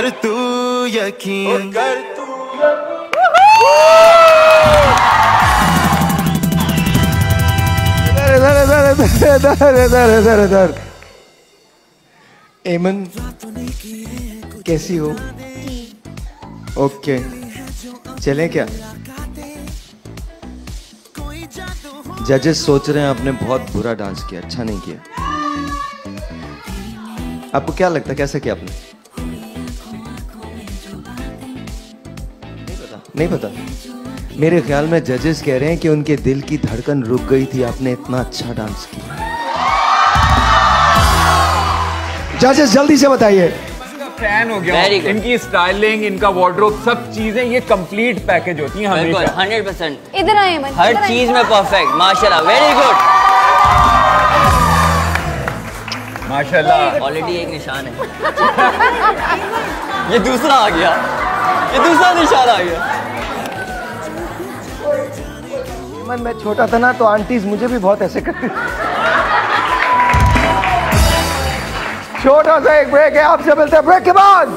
कर तू यकीन। कर तू एमन कैसी हो? ओके। चले क्या? जजेस सोच रहे हैं आपने बहुत बुरा डांस किया अच्छा नहीं किया। आपको क्या लगता है, कैसे किया आपने? नहीं पता। मेरे ख्याल में जजेस कह रहे हैं कि उनके दिल की धड़कन रुक गई थी आपने इतना अच्छा डांस किया। जजेस जल्दी से बताइए। फ़ैन हो गया. इनकी स्टाइलिंग इनका वार्डरोब सब चीज़ें ये कंप्लीट पैकेज होती हैं बिल्कुल हंड्रेड परसेंट इधर आए हर चीज़ में परफेक्ट माशाल्लाह वेरी गुड माशाल्लाह। ऑलरेडी एक निशान है। ये दूसरा आ गया। ये दूसरा निशान आ गया। मन मैं छोटा था ना तो आंटीज मुझे भी बहुत ऐसे करती। छोटा सा एक ब्रेक है आपसे मिलते हैं ब्रेक के बाद